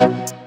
you.